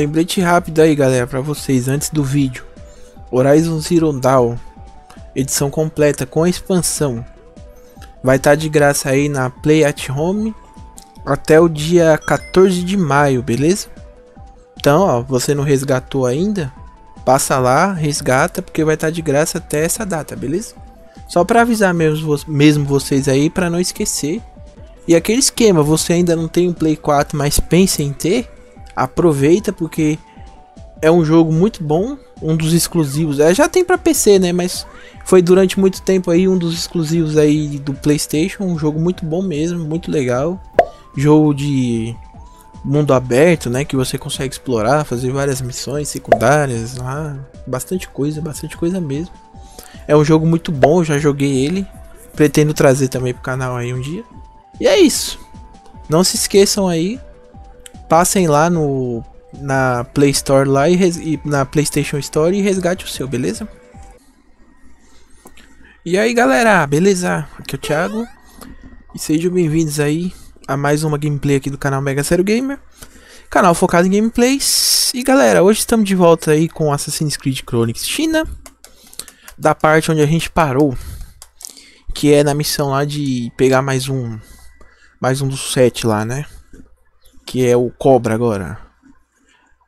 Lembrete rápido aí, galera, para vocês antes do vídeo. Horizon Zero Dawn, edição completa com expansão. Vai estar tá de graça aí na Play at Home até o dia 14 de maio, beleza? Então, ó, você não resgatou ainda? Passa lá, resgata, porque vai estar tá de graça até essa data, beleza? Só para avisar mesmo, mesmo vocês aí, para não esquecer. E aquele esquema, você ainda não tem um Play 4, mas pensa em ter? Aproveita, porque é um jogo muito bom, um dos exclusivos. É, já tem para PC, né? Mas foi durante muito tempo aí um dos exclusivos aí do PlayStation, um jogo muito bom mesmo, muito legal. Jogo de mundo aberto, né, que você consegue explorar, fazer várias missões secundárias lá, bastante coisa, bastante coisa mesmo. É um jogo muito bom, já joguei ele. Pretendo trazer também pro canal aí um dia. E é isso. Não se esqueçam aí. Passem lá no na Play Store lá e, e, na PlayStation Store e resgate o seu, beleza? E aí galera, beleza? Aqui é o Thiago e sejam bem-vindos aí a mais uma gameplay aqui do canal Mega Zero Gamer, canal focado em gameplays. E galera, hoje estamos de volta aí com Assassin's Creed Chronicles China, da parte onde a gente parou, que é na missão lá de pegar mais um, mais um dos sete lá, né? Que é o Cobra agora.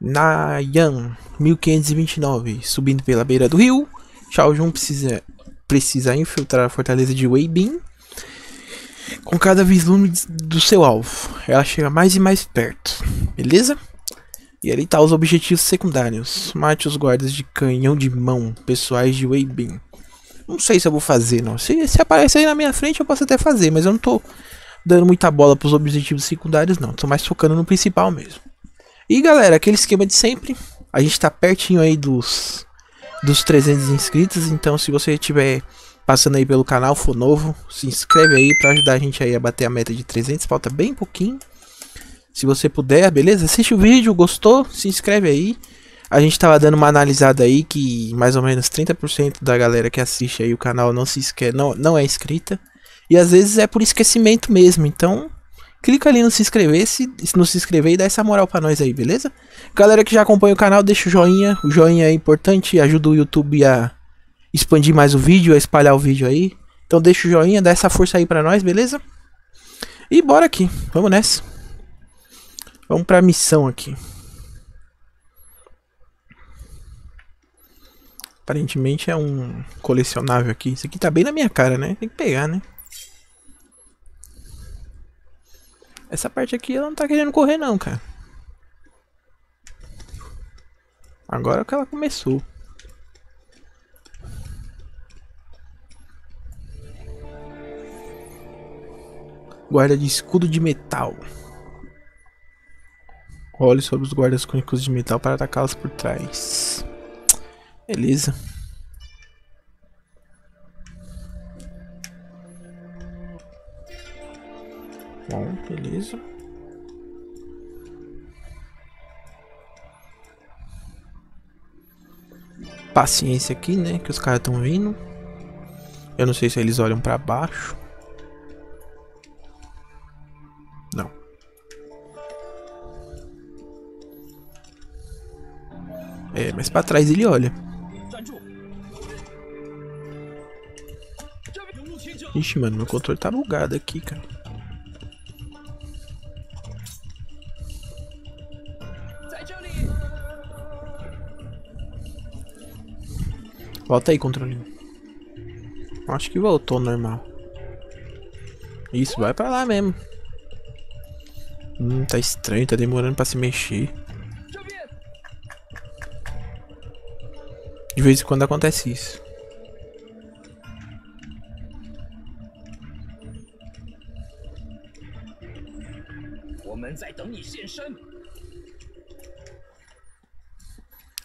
Nayan 1529, subindo pela beira do rio. Shao Jun precisa, precisa infiltrar a fortaleza de Weibin. Com cada vislumbre do seu alvo, ela chega mais e mais perto, beleza? E ali tá os objetivos secundários. Mate os guardas de canhão de mão pessoais de Weibin. Não sei se eu vou fazer, não. Se, se aparecer aí na minha frente, eu posso até fazer, mas eu não tô dando muita bola pros objetivos secundários, não. Tô mais focando no principal mesmo. E galera, aquele esquema de sempre. A gente tá pertinho aí dos, dos 300 inscritos. Então, se você tiver passando aí pelo canal, for novo, se inscreve aí para ajudar a gente aí a bater a meta de 300. Falta bem pouquinho. Se você puder, beleza? Assiste o vídeo, gostou? Se inscreve aí. A gente tava dando uma analisada aí que mais ou menos 30% da galera que assiste aí o canal não se inscreve, não, não é inscrita. E às vezes é por esquecimento mesmo. Então, clica ali no se inscrever, se, no se inscrever e dá essa moral pra nós aí, beleza? Galera que já acompanha o canal, deixa o joinha. O joinha é importante, ajuda o YouTube a expandir mais o vídeo, a espalhar o vídeo aí. Então deixa o joinha, dá essa força aí pra nós, beleza? E bora aqui, vamos nessa. Vamos pra missão aqui. Aparentemente é um colecionável aqui. Isso aqui tá bem na minha cara, né? Tem que pegar, né? Essa parte aqui ela não tá querendo correr não, cara. Agora que ela começou. Guarda de escudo de metal. Role sobre os guardas escudos de metal para atacá-los por trás. Beleza. Bom, beleza. Paciência aqui, né? Que os caras estão vindo. Eu não sei se eles olham para baixo. Não. É, mas para trás ele olha. Ixi, mano, meu controle tá bugado aqui, cara. Volta aí, controlinho. Acho que voltou normal. Isso, vai pra lá mesmo. Hum, tá estranho, tá demorando pra se mexer. De vez em quando acontece isso.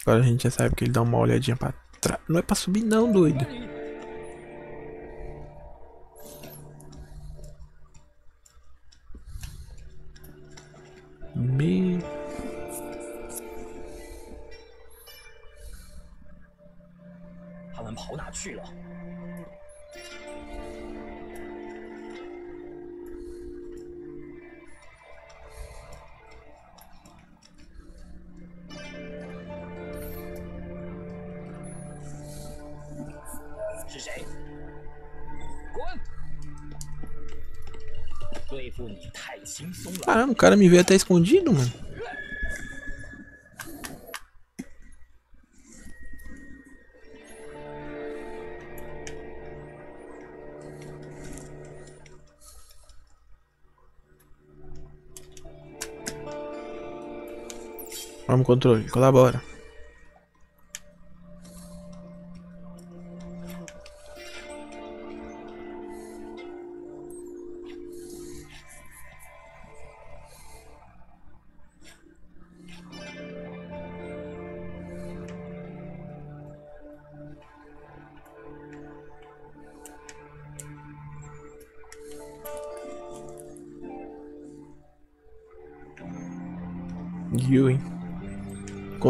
Agora a gente já sabe que ele dá uma olhadinha pra não é pra subir não, doido. Cara me veio até escondido, mano. Vamos, controle, colabora.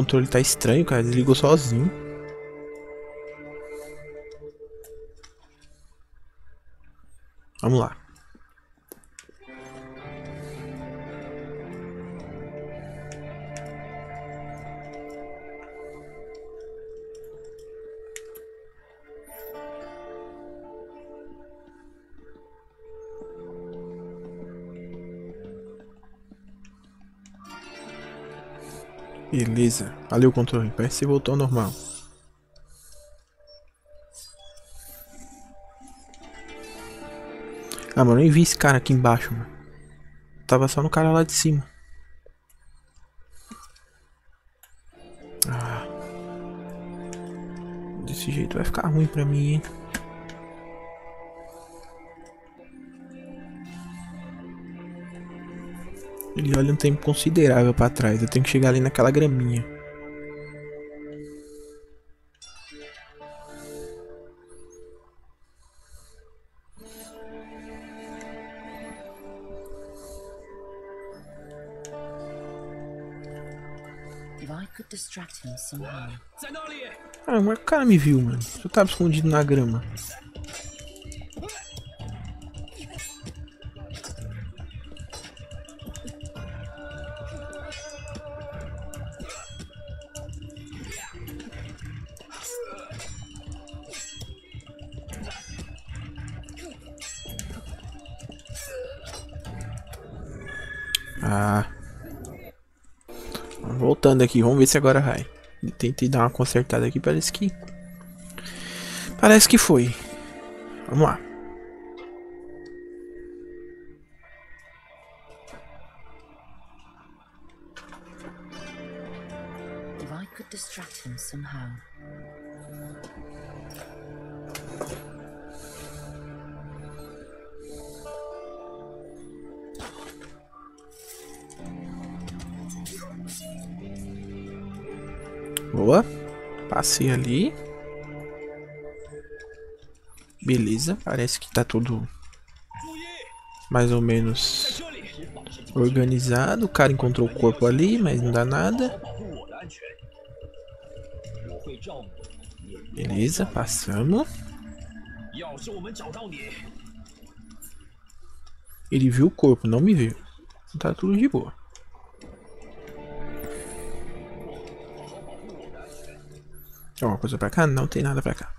Controle tá estranho, cara. Desligou sozinho. Beleza. Ali o controle. Parece que voltou ao normal. Ah, mano, eu nem vi esse cara aqui embaixo, mano. Tava só no cara lá de cima. Ah. Desse jeito vai ficar ruim pra mim, hein. Ele olha um tempo considerável para trás. Eu tenho que chegar ali naquela graminha. Ah, mas o cara me viu, mano. Eu tava escondido na grama. Aqui, vamos ver se agora vai. Tentei dar uma consertada aqui, parece que. Parece que foi. Vamos lá. Boa. Passei ali. Beleza, parece que tá tudo mais ou menos organizado. O cara encontrou o corpo ali, mas não dá nada. Beleza, passamos. Ele viu o corpo, não me viu. Tá tudo de boa. É Alguma coisa pra cá? Não tem nada pra cá.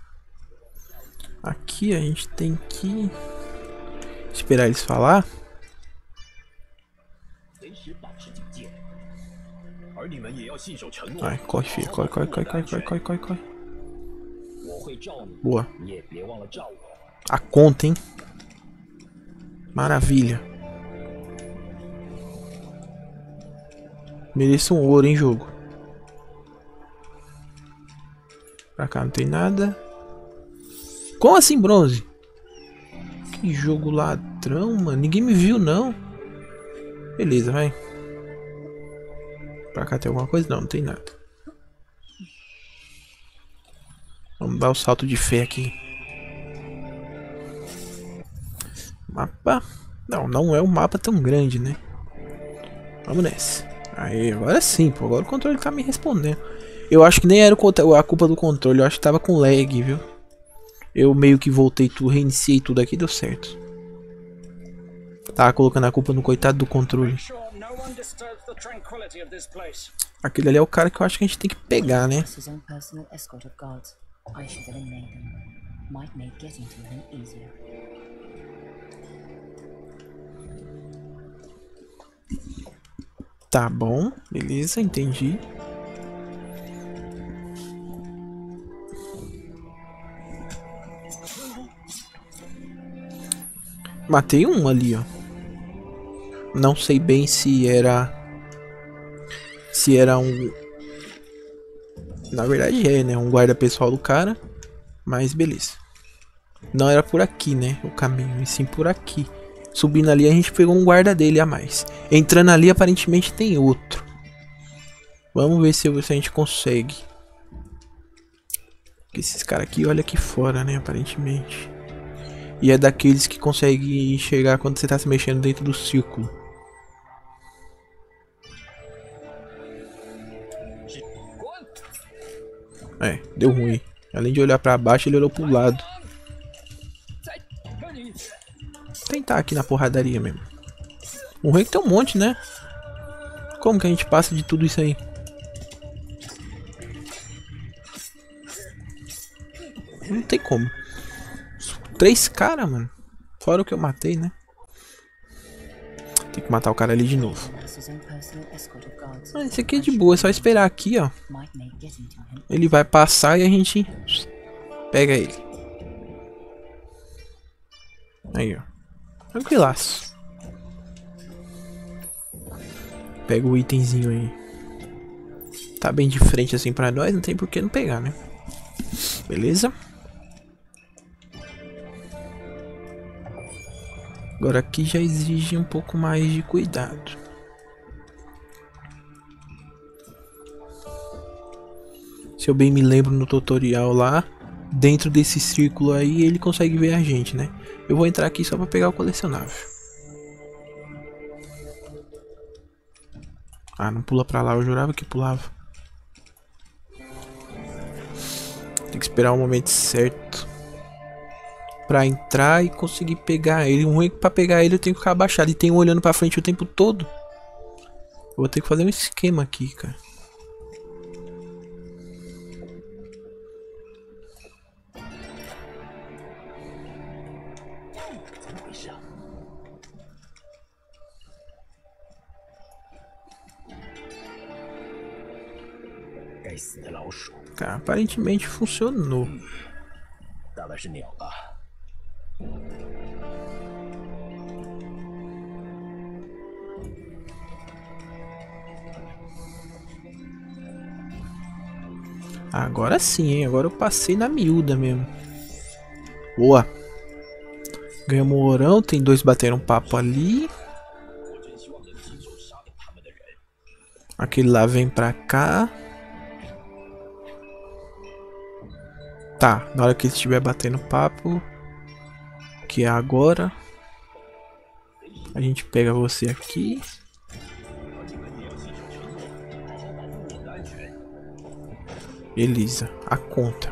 Aqui a gente tem que esperar eles falar. Vai, corre, filha. Corre, corre, corre, corre, corre, corre, corre, corre. Boa. A conta, hein? Maravilha. Mereço um ouro, hein, jogo. Pra cá não tem nada. Como assim bronze? Que jogo ladrão, mano. Ninguém me viu, não. Beleza, vai. Pra cá tem alguma coisa? Não, não tem nada. Vamos dar o salto de fé aqui. Mapa. Não, não é um mapa tão grande, né? Vamos nessa. Aí, agora sim, pô. Agora o controle tá me respondendo. Eu acho que nem era a culpa do controle. Eu acho que tava com lag, viu? Eu meio que voltei tudo, reiniciei tudo aqui deu certo. Tava colocando a culpa no coitado do controle. Aquele ali é o cara que eu acho que a gente tem que pegar, né? His own personal escort Matei um ali, ó. Não sei bem se era. Se era um. Na verdade é, né? Um guarda pessoal do cara. Mas beleza. Não era por aqui, né? O caminho, e sim por aqui. Subindo ali a gente pegou um guarda dele a mais. Entrando ali aparentemente tem outro. Vamos ver se, a gente consegue. Esses caras aqui, olha aqui fora, né? Aparentemente. E é daqueles que consegue enxergar quando você está se mexendo dentro do círculo. É, deu ruim. Além de olhar para baixo, ele olhou pro lado. Vou tentar tá aqui na porradaria mesmo. O ruim tem um monte, né? Como que a gente passa de tudo isso aí? Não tem como. Três caras, mano. Fora o que eu matei, né? Tem que matar o cara ali de novo. Esse aqui é de boa, é só esperar aqui, ó. Ele vai passar e a gente pega ele. Aí, ó. Tranquilaço. Pega o itemzinho aí. Tá bem de frente assim pra nós, não tem por que não pegar, né? Beleza? Agora aqui já exige um pouco mais de cuidado. Se eu bem me lembro no tutorial lá, dentro desse círculo aí ele consegue ver a gente, né? Eu vou entrar aqui só pra pegar o colecionável. Ah, não pula pra lá, eu jurava que pulava. Tem que esperar o momento certo para entrar e conseguir pegar ele. Um ruim para pegar ele eu tenho que ficar abaixado. Ele tem um olhando para frente o tempo todo. Eu vou ter que fazer um esquema aqui, cara. Cara, aparentemente funcionou. Agora sim, hein? Agora eu passei na miúda mesmo. Boa. Ganhamos o ourão, Tem dois batendo um papo ali. Aquele lá vem pra cá. Tá, na hora que ele estiver batendo papo, que é agora, a gente pega você aqui. Elisa, a conta.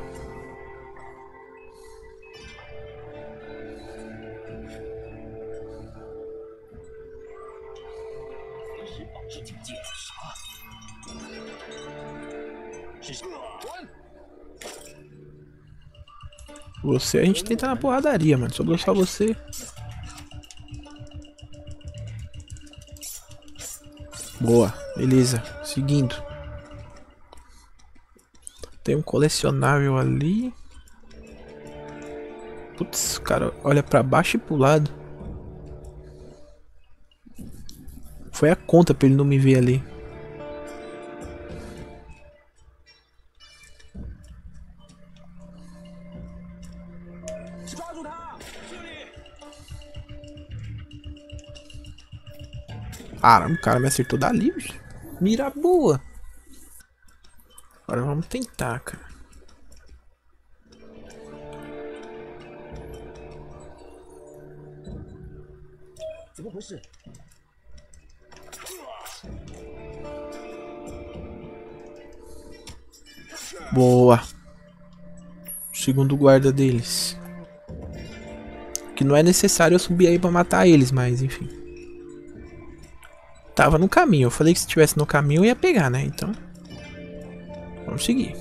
Você a gente tenta na porradaria, mano. Sobrou só você. Boa, beleza. Seguindo. Tem um colecionável ali. Putz, o cara olha pra baixo e pro lado. Foi a conta pra ele não me ver ali. Caramba, o cara me acertou dali, bicho. Mira boa. Agora vamos tentar, cara. Boa. Segundo guarda deles. Que não é necessário eu subir aí pra matar eles, mas enfim. Tava no caminho. Eu falei que se estivesse no caminho eu ia pegar, né? Então... Vamos seguir.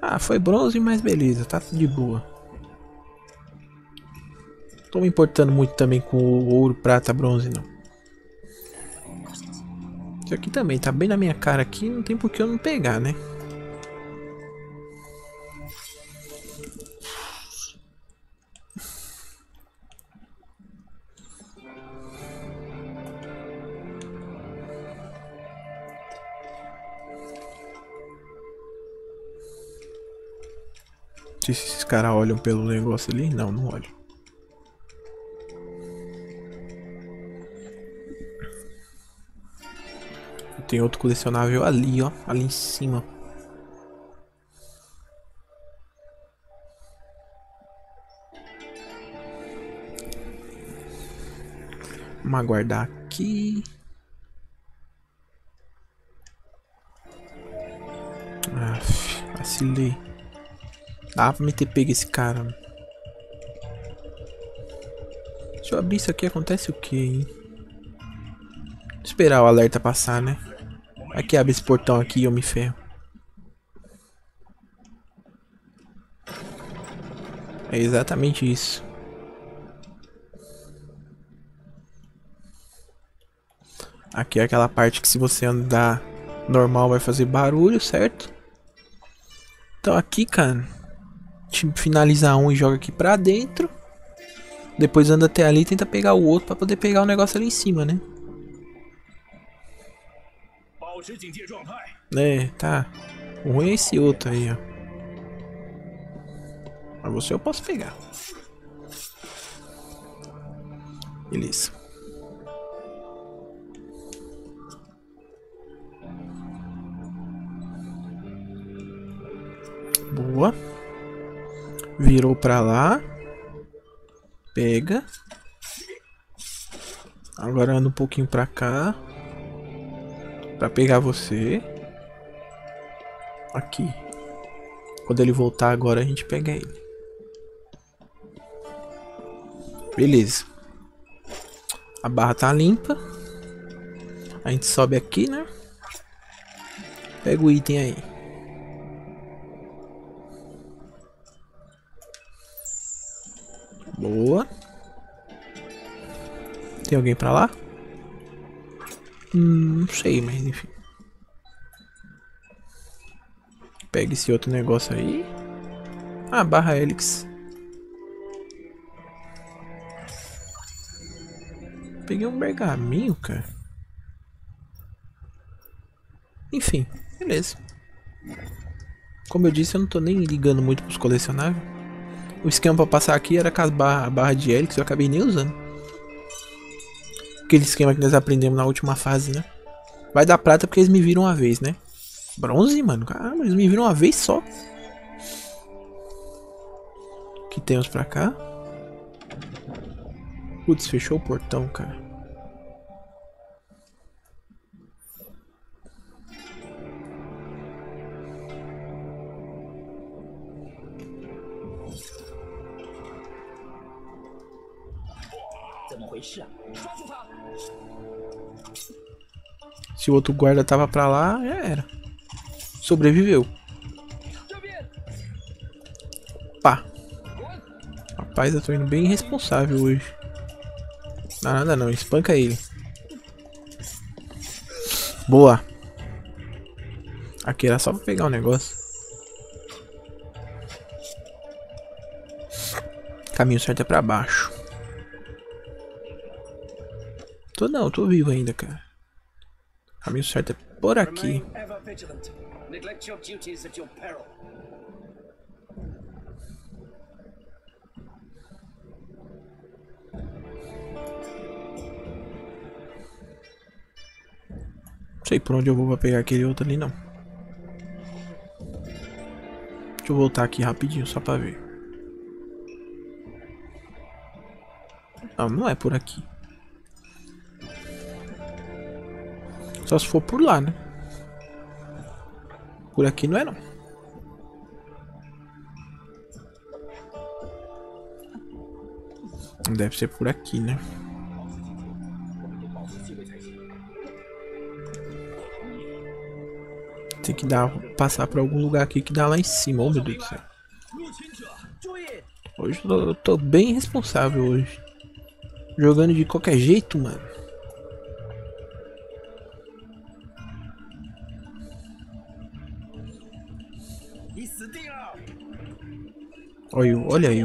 Ah, foi bronze, mas beleza, tá de boa. Tô me importando muito também com ouro, prata, bronze, não. Isso aqui também tá bem na minha cara aqui, não tem por que eu não pegar, né? Se esses caras olham pelo negócio ali, não, não olham. Tem outro colecionável ali, ó. Ali em cima. Vamos aguardar aqui. Ah, vacilei. Dá pra me ter pego esse cara. Se eu abrir isso aqui, acontece o que, hein? Esperar o alerta passar, né? Aqui abre esse portão aqui e eu me ferro. É exatamente isso. Aqui é aquela parte que se você andar normal vai fazer barulho, certo? Então aqui, cara, finaliza um e joga aqui pra dentro. Depois anda até ali e tenta pegar o outro pra poder pegar o negócio ali em cima, né? É, tá. O ruim é esse outro aí, ó. Mas você eu posso pegar. Beleza. Boa. Virou pra lá. Pega. Agora anda um pouquinho pra cá. Pra pegar você. Aqui. Quando ele voltar agora a gente pega ele. Beleza. A barra tá limpa. A gente sobe aqui, né? Pega o item aí. Tem alguém pra lá? Hum, não sei, mas enfim. Pega esse outro negócio aí. Ah, barra helix. Peguei um pergaminho, cara. Enfim, beleza. Como eu disse, eu não tô nem ligando muito pros colecionáveis. O esquema pra passar aqui era com as barras barra de helix, eu acabei nem usando. Aquele esquema que nós aprendemos na última fase, né? Vai dar prata porque eles me viram uma vez, né? Bronze, mano. Caramba, eles me viram uma vez só. O que temos pra cá? Putz, fechou o portão, cara. Se o outro guarda tava pra lá, já era. Sobreviveu. Pá. Rapaz, eu tô indo bem irresponsável hoje. Não, nada não, espanca ele. Boa. Aqui era só pra pegar o um negócio. Caminho certo é pra baixo. Tô não, tô vivo ainda, cara. Caminho certo é por aqui. Não sei por onde eu vou pra pegar aquele outro ali, não. Deixa eu voltar aqui rapidinho, só pra ver. Não, não é por aqui. Só se for por lá, né? Por aqui não é não. Deve ser por aqui, né? Tem que dar, passar para algum lugar aqui que dá lá em cima, ô meu Deus do céu. Hoje eu tô, eu tô bem responsável hoje. Jogando de qualquer jeito, mano. Olha aí,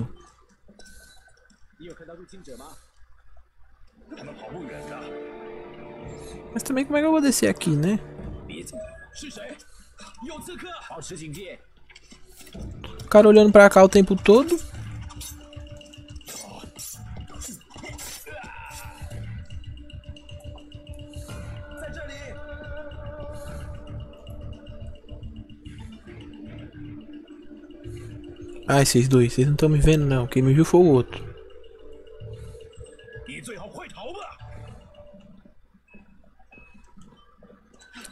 Mas também como é que eu vou descer aqui, né? O cara olhando pra cá o tempo todo. Ai, vocês dois, vocês não estão me vendo não. Quem me viu foi o outro.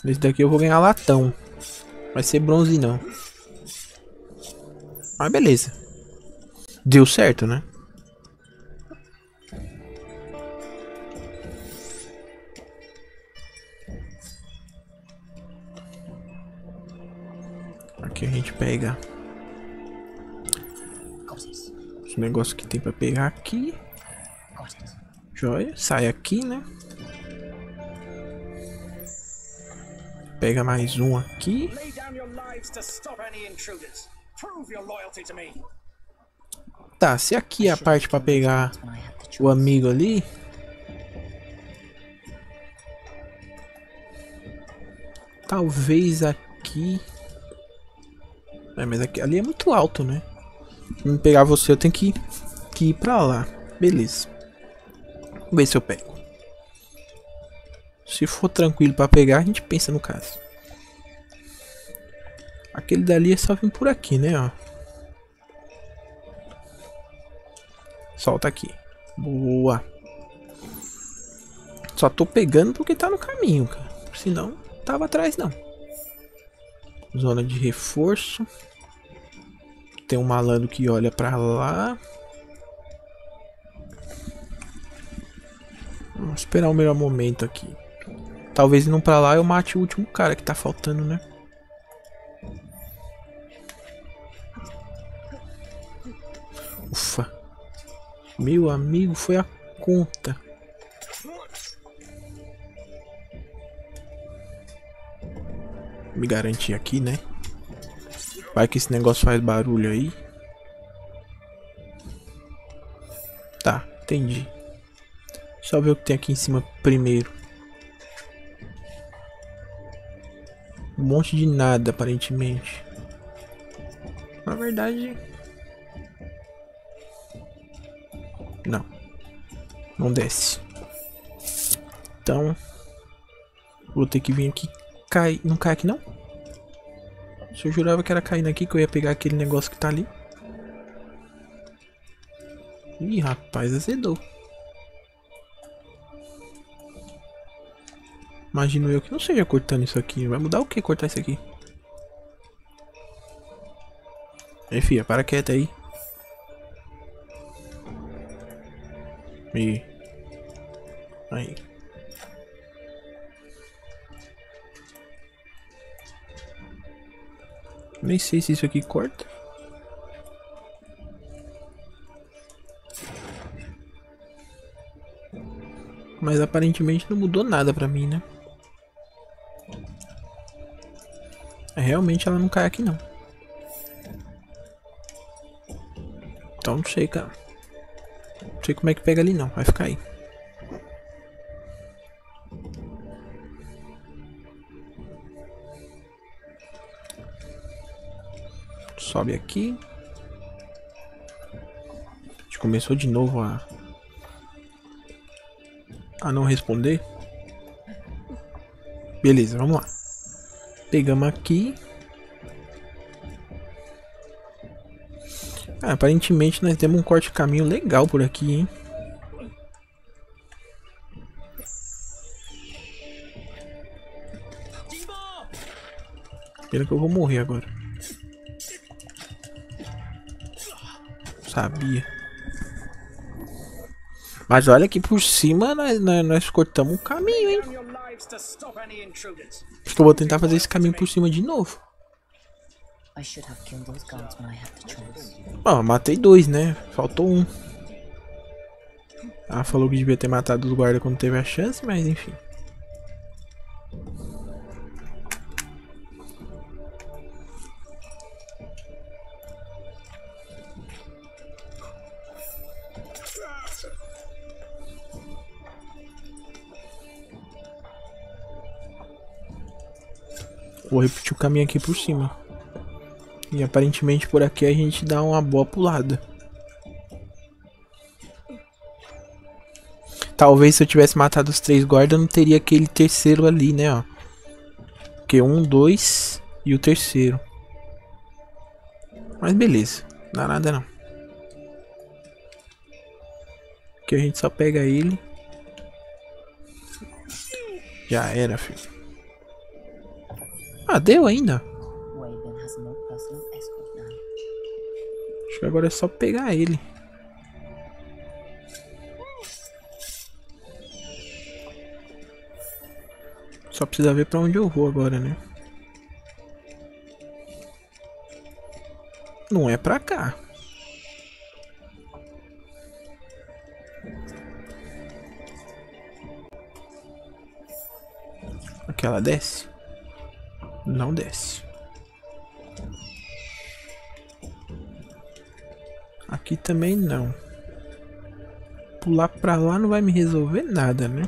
Esse daqui eu vou ganhar latão. Vai ser bronze não. Mas beleza. Deu certo, né? Aqui a gente pega negócios que tem pra pegar aqui. Joia, sai aqui, né? Pega mais um aqui. Tá, se aqui é a parte pra pegar o amigo ali. Talvez aqui. É, mas aqui, ali é muito alto, né? Me pegar você, eu tenho que, que ir pra lá. Beleza. Vamos ver se eu pego. Se for tranquilo pra pegar, a gente pensa no caso. Aquele dali é só vir por aqui, né? Ó. Solta aqui. Boa. Só tô pegando porque tá no caminho, cara. Senão, tava atrás não. Zona de reforço. Tem um malandro que olha pra lá. Vamos esperar o melhor momento aqui. Talvez indo pra lá eu mate o último cara que tá faltando, né? Ufa. Meu amigo, foi a conta. Me garantir aqui, né? Vai que esse negócio faz barulho aí. Tá, entendi. Só ver o que tem aqui em cima primeiro. Um monte de nada, aparentemente. Na verdade. Não. Não desce. Então. Vou ter que vir aqui. Cai. Não cai aqui não? Se eu jurava que era caindo aqui que eu ia pegar aquele negócio que tá ali. Ih, rapaz, azedou. Imagino eu que não seja cortando isso aqui. Vai mudar o que cortar isso aqui? Aí, filha, para quieta aí. E... Aí. Nem sei se isso aqui corta. Mas aparentemente não mudou nada pra mim, né? É, Realmente ela não cai aqui não. Então não sei, cara. Não sei como é que pega ali não. Vai ficar aí. Sobe aqui. A gente começou de novo a a não responder. Beleza, vamos lá. Pegamos aqui. Ah, aparentemente nós temos um corte de caminho legal por aqui, hein? Pena que eu vou morrer agora. Sabia. Mas olha que por cima nós, nós, nós cortamos um caminho, hein? Intruders. que eu vou tentar fazer esse caminho por cima de novo. Ó, matei dois, né? Faltou um. Ela falou que devia ter matado os guardas quando teve a chance, mas enfim. Vou repetir o caminho aqui por cima. E aparentemente por aqui a gente dá uma boa pulada. Talvez se eu tivesse matado os três guardas, não teria aquele terceiro ali, né, ó. Porque um, dois e o terceiro. Mas beleza, não dá nada não. Aqui a gente só pega ele. Já era, filho. Ah, deu ainda. Acho que agora é só pegar ele. Só precisa ver pra onde eu vou agora, né? Não é pra cá. Aquela desce? Não desce. Aqui também não. Pular pra lá não vai me resolver nada, né?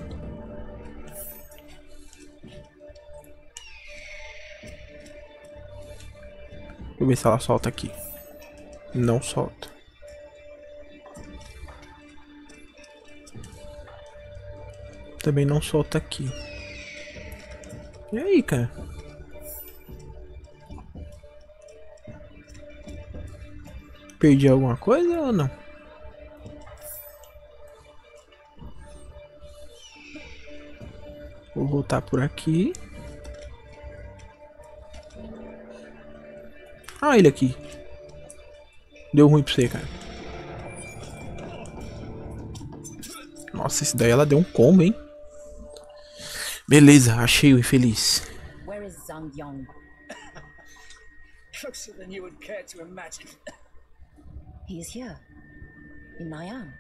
Deixa eu ver se ela solta aqui. Não solta. Também não solta aqui. E aí, cara? Perdi alguma coisa ou não? Vou voltar por aqui. Ah, ele aqui. Deu ruim pra você, cara. Nossa, esse daí ela deu um combo, hein? Beleza, achei o infeliz. Where is Zhang Yong? Closer than you would care to imagine. He is here. In Nayang.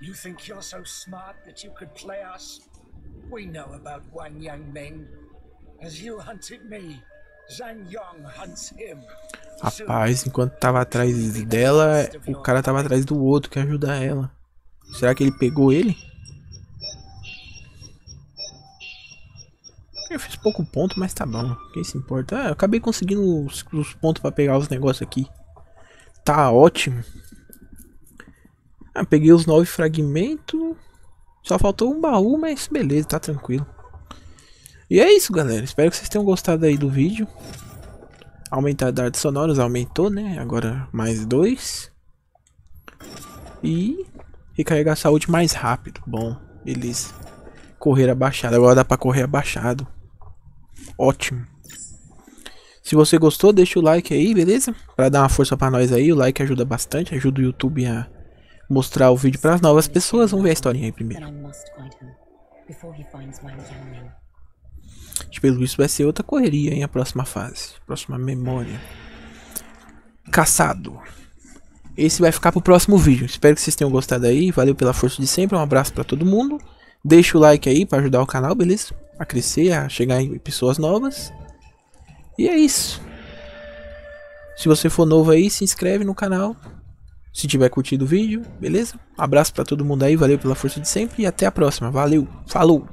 You think you're so smart that you could play us? We know about Wang Yangming. As you hunted me, Zhang Yong hunts him. Rapaz, enquanto tava atrás dela, o cara tava atrás do outro que ajudar ela. Será que ele pegou ele? Eu fiz pouco ponto, mas tá bom. Quem se importa? Ah, eu acabei conseguindo os, os pontos pra pegar os negócios aqui. Tá ótimo. Ah, peguei os nove fragmentos. Só faltou um baú, mas beleza, tá tranquilo. E é isso, galera. Espero que vocês tenham gostado aí do vídeo. Aumentar dados sonoros, aumentou, né? Agora mais dois. E recarregar a saúde mais rápido. Bom, beleza. Correr abaixado. Agora dá pra correr abaixado. Ótimo. Se você gostou, deixa o like aí, beleza? Pra dar uma força pra nós aí. O like ajuda bastante. Ajuda o YouTube a mostrar o vídeo pras novas pessoas. Vamos ver a historinha aí primeiro. Yangming. Pelo visto vai ser outra correria, hein? A próxima fase. Próxima memória. Caçado. Esse vai ficar pro próximo vídeo. Espero que vocês tenham gostado aí. Valeu pela força de sempre. Um abraço pra todo mundo. Deixa o like aí pra ajudar o canal, beleza? A crescer, a chegar em pessoas novas. E é isso. Se você for novo aí, se inscreve no canal. Se tiver curtido o vídeo, beleza? Abraço pra todo mundo aí. Valeu pela força de sempre. E até a próxima. Valeu. Falou.